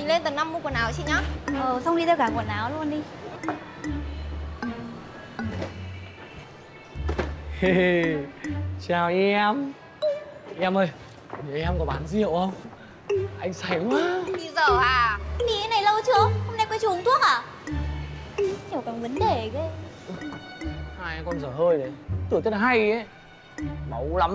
Mình lên tầng 5 mua quần áo chị nhá. Ờ xong đi ra cả quần áo luôn đi. Chào em. Em ơi Nhà em có bán rượu không? Anh say quá. Đi giờ à? Đi cái này lâu chưa? Hôm nay quay trường uống thuốc à? Hiểu cả vấn đề ghê. Hai con dở hơi đấy. Tưởng rất là hay ấy. Máu lắm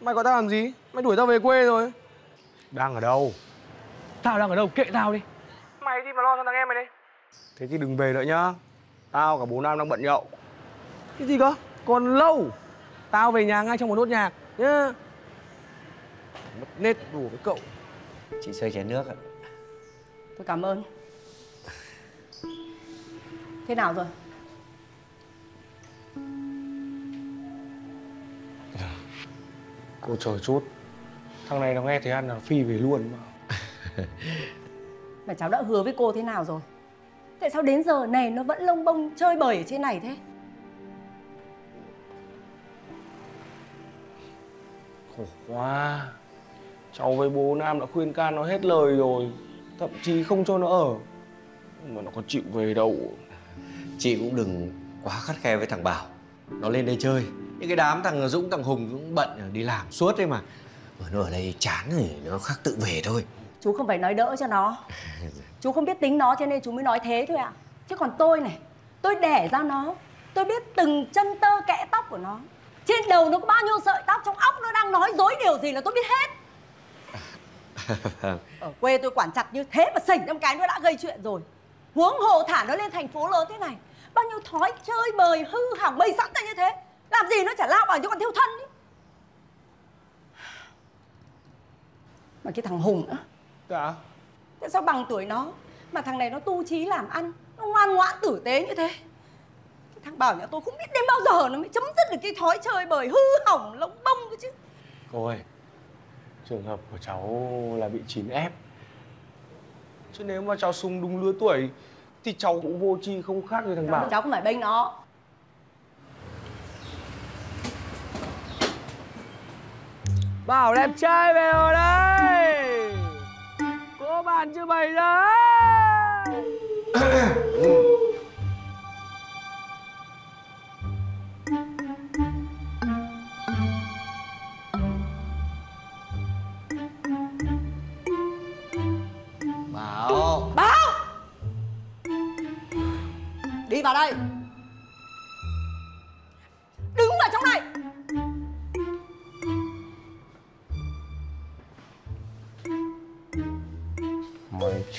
Mày gọi tao làm gì? Mày đuổi tao về quê rồi. Đang ở đâu? Tao đang ở đâu? Kệ tao đi. Mày đi mà lo cho thằng em mày đi. Thế thì đừng về nữa nhá. Tao cả bố Nam đang bận nhậu. Cái gì cơ? Còn lâu. Tao về nhà ngay trong một nốt nhạc nhá. Mất nết đủ với cậu. Chị xây chén nước ạ. Tôi cảm ơn. Thế nào rồi? Cô chờ chút Thằng này nó nghe thấy ăn là phi về luôn mà. Mà cháu đã hứa với cô thế nào rồi? Tại sao đến giờ này nó vẫn lông bông chơi bời ở trên này thế? Khổ quá. Cháu với bố Nam đã khuyên can nó hết lời rồi Thậm chí không cho nó ở. Mà nó có chịu về đâu. Chị cũng đừng quá khắt khe với thằng Bảo. Nó lên đây chơi Những cái đám thằng Dũng, thằng Hùng cũng bận đi làm suốt đấy mà. Mà nó ở đây chán thì nó khắc tự về thôi. Chú không phải nói đỡ cho nó. Chú không biết tính nó cho nên chú mới nói thế thôi ạ. Chứ còn tôi này Tôi đẻ ra nó Tôi biết từng chân tơ kẽ tóc của nó. Trên đầu nó có bao nhiêu sợi tóc Trong óc nó đang nói dối điều gì là tôi biết hết. Ở quê tôi quản chặt như thế mà sảnh năm cái nó đã gây chuyện rồi. Huống hồ thả nó lên thành phố lớn thế này Bao nhiêu thói chơi bời hư hỏng bày sẵn ra như thế Làm gì nó chả lao vào cho còn thiêu thân ý. Mà cái thằng Hùng nữa Dạ. Tại sao bằng tuổi nó Mà thằng này nó tu trí làm ăn Nó ngoan ngoãn tử tế như thế? Cái thằng Bảo nhà tôi không biết đến bao giờ Nó mới chấm dứt được cái thói chơi bời hư hỏng lông bông cơ chứ. Cô ơi Trường hợp của cháu là bị chín ép. Chứ nếu mà cháu sung đúng lứa tuổi Thì cháu cũng vô tri không khác gì thằng Bảo. Cháu không phải bênh nó Bảo đẹp trai về rồi đây. Cô bạn chưa bày đấy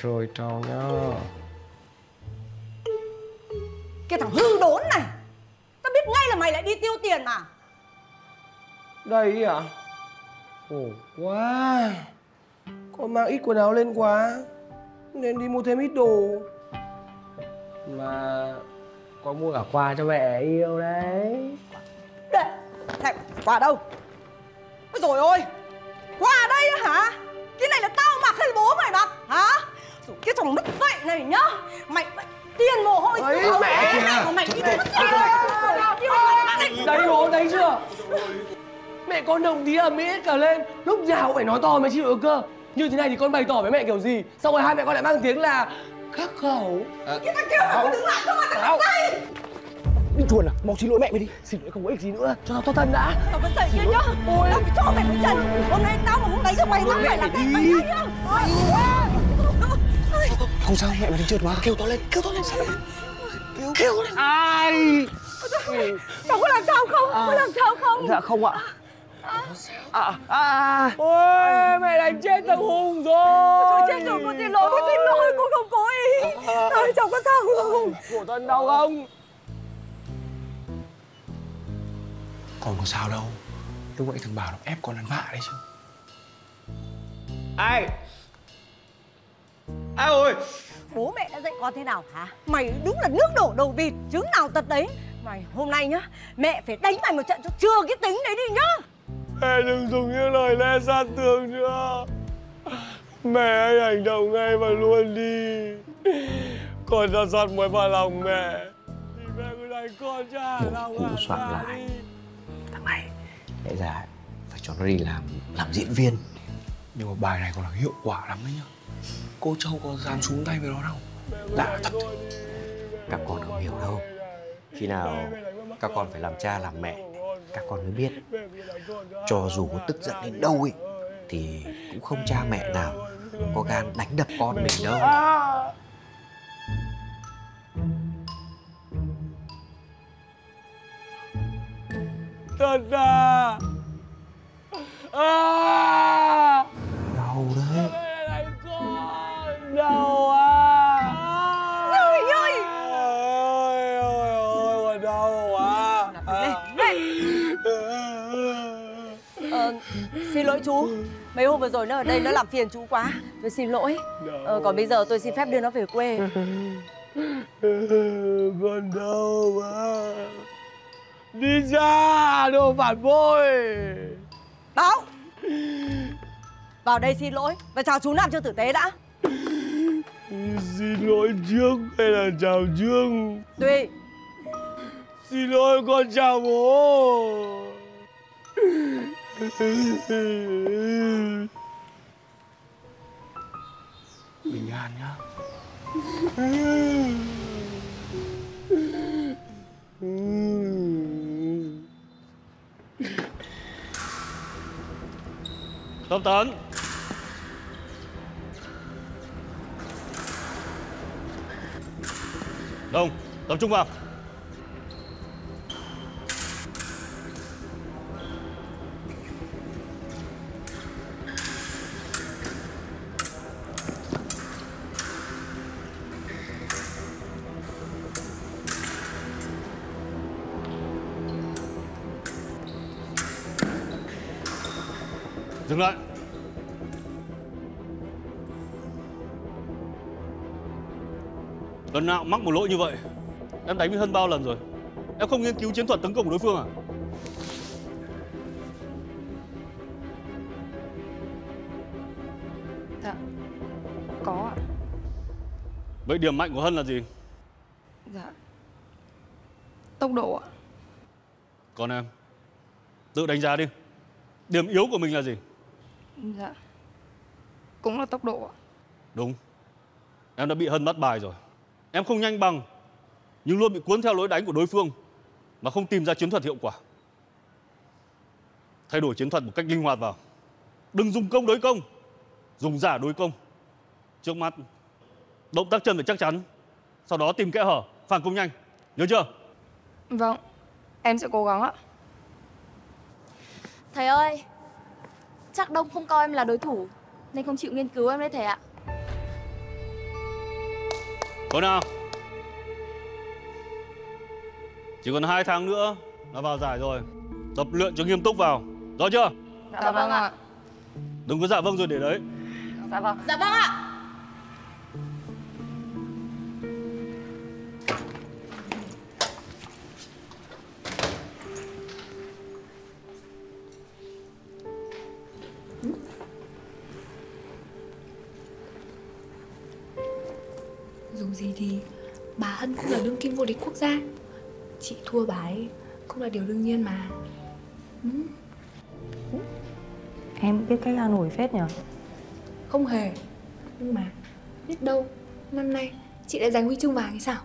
Chơi tao nhá Cái thằng hư đốn này Tao biết ngay là mày lại đi tiêu tiền mà. Đây à? Khổ quá. Con mang ít quần áo lên quá Nên đi mua thêm ít đồ. Mà Con mua cả quà cho mẹ yêu đấy. Đây Này, quà đâu? Ôi dồi ôi Quà đây hả? Cái này là tao Mày tiền mồ hôi. Ấy, sữa mẹ. của mày đi Đấy bố thấy chưa? Mẹ con đồng tí ầm ĩ cả lên. Lúc nào cũng phải nói to mới chịu được cơ. Như thế này thì con bày tỏ với mẹ kiểu gì? Xong rồi hai mẹ con lại mang tiếng là khắc khẩu. Cái thằng kia mày đứng lại không mà thằng Tao- dạy Đi chuồn à, mau xin lỗi mẹ mày đi. Xin lỗi không có ích gì nữa, cho tao thoát thân đã. Tao vẫn dạy kia nhá. Ôi Tao phải cho mày một trận. Hôm nay tao mà không đánh cho mày Tao phải là cái mày đấy nhá. Không sao, mẹ mày đứng trượt mà, kêu to lên, kêu to lên sao Kêu, kêu lên. Ai? Cháu có làm sao không? Có làm sao không? Dạ không ạ. À, à, ôi, mẹ đánh chết thằng Hùng rồi. Tôi chết rồi, con xin lỗi, con xin lỗi, con không cố ý. Ôi, cháu có sao không? Khổ thân đau không? Còn có sao đâu. Lúc nãy thằng Bảo nó ép con ăn vạ đấy chứ. Ai Ai ơi Bố mẹ đã dạy con thế nào hả? Mày đúng là nước đổ đầu vịt, trứng nào tật đấy. Mày hôm nay nhá, mẹ phải đánh mày một trận cho chưa cái tính đấy đi nhá. Mẹ đừng dùng những lời lẽ sát thương nữa. Mẹ hãy hành động ngay và luôn đi. Con ra giọt muối vào lòng mẹ. Thì mẹ cứ đánh con cha lòng Cú soạn lại. Thằng này lẽ ra phải cho nó đi làm làm diễn viên. Nhưng mà bài này còn là hiệu quả lắm đấy nhá Cô Châu có dám xuống tay với nó đâu. Lạ thật. Các con không hiểu đâu. Khi nào các con phải làm cha làm mẹ các con mới biết. Cho dù có tức giận đến đâu ấy thì cũng không cha mẹ nào có gan đánh đập con mình đâu. Thật à? À! Đau đấy xin lỗi chú. Mấy hôm vừa rồi nó ở đây nó làm phiền chú quá. Tôi xin lỗi. Ờ, Còn bây giờ tôi xin phép đưa nó về quê. Con đau quá. Đi ra đồ phản bội. Báo. Vào đây xin lỗi. Và chào chú Nam cho tử tế đã. Xin lỗi trước hay là chào trước Tùy. Xin lỗi con chào bố Bình an nhá. Tâm tấn. Đông, tập trung vào. Dừng lại. Lần nào mắc một lỗi như vậy Em đánh với Hân bao lần rồi. Em không nghiên cứu chiến thuật tấn công của đối phương à? Dạ Có ạ. Vậy điểm mạnh của Hân là gì? Dạ Tốc độ ạ. Còn em Tự đánh giá đi. Điểm yếu của mình là gì Dạ. Cũng là tốc độ ạ. Đúng. Em đã bị Hân bắt bài rồi. Em không nhanh bằng Nhưng luôn bị cuốn theo lối đánh của đối phương Mà không tìm ra chiến thuật hiệu quả. Thay đổi chiến thuật một cách linh hoạt vào. Đừng dùng công đối công Dùng giả đối công. Trước mắt Động tác chân phải chắc chắn. Sau đó tìm kẽ hở Phản công nhanh. Nhớ chưa? Vâng. Em sẽ cố gắng ạ. Thầy ơi Chắc Đông không coi em là đối thủ. Nên không chịu nghiên cứu em đấy thầy ạ. Thôi nào? Chỉ còn hai tháng nữa là vào giải rồi. Tập luyện cho nghiêm túc vào. Rõ chưa? Dạ, vâng ạ. Đừng có dạ vâng rồi để đấy. Dạ vâng. Dạ vâng ạ Dù gì thì bà Hân cũng là đương kim vô địch quốc gia. Chị thua bà ấy cũng là điều đương nhiên mà. Em biết cách an ủi phết nhỉ Không hề. Nhưng mà biết đâu năm nay chị lại giành huy chương vàng hay sao?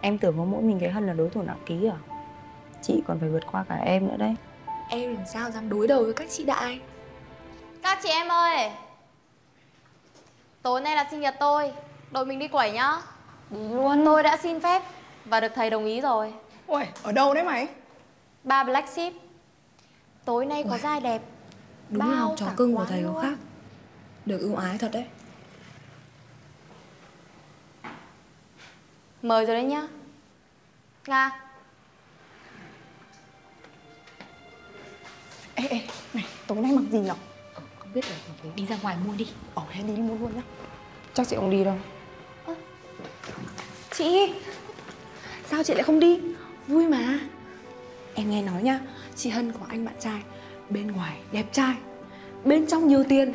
Em tưởng có mỗi mình cái Hân là đối thủ nặng ký à? Chị còn phải vượt qua cả em nữa đấy. Em làm sao dám đối đầu với các chị đại? Các chị em ơi Tối nay là sinh nhật tôi. Đội mình đi quẩy nhá. Đi luôn. Tôi đã xin phép Và được thầy đồng ý rồi. Ui, ở đâu đấy mày? Ba Black Sheep. Tối nay có giai đẹp. Đúng là Bao học trò cưng của thầy có luôn. khác. Được ưu ái thật đấy. Mời rồi đấy nhá. Nga. Ê, ê, này, tối nay mặc gì nhở? Không biết là đi ra ngoài mua đi. Ồ, hay đi mua luôn nhá. Chắc chị không đi đâu. Chị! Sao chị lại không đi? Vui mà. Em nghe nói nhá Chị Hân có anh bạn trai Bên ngoài đẹp trai Bên trong nhiều tiền